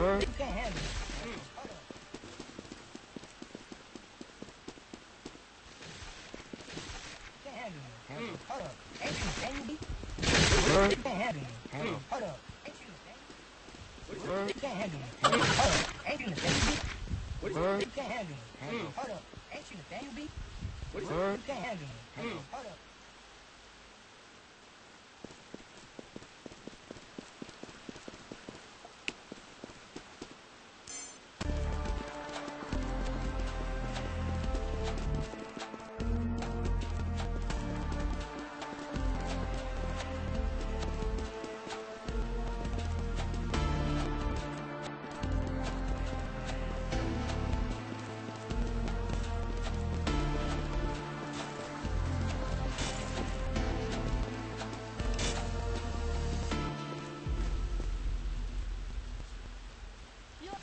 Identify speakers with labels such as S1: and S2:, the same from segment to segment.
S1: It.
S2: Hold up.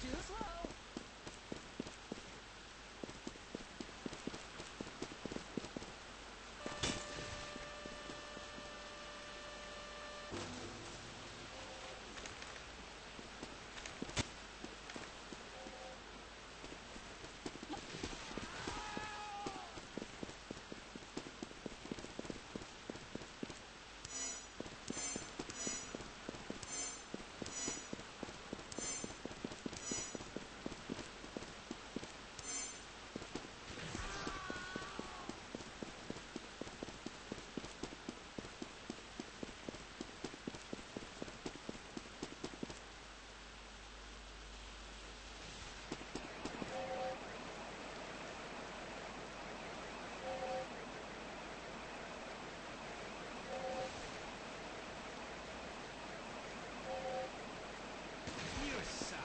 S3: Too slow.
S1: You suck.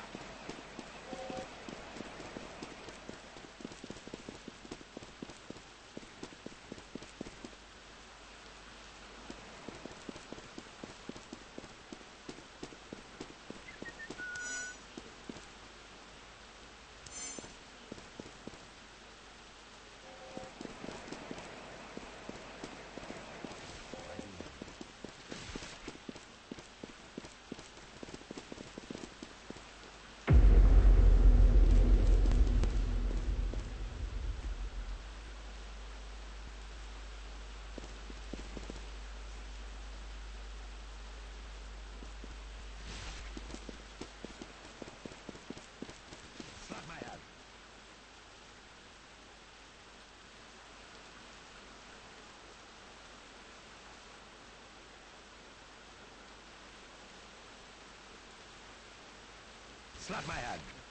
S1: Slap my head. Slap my head.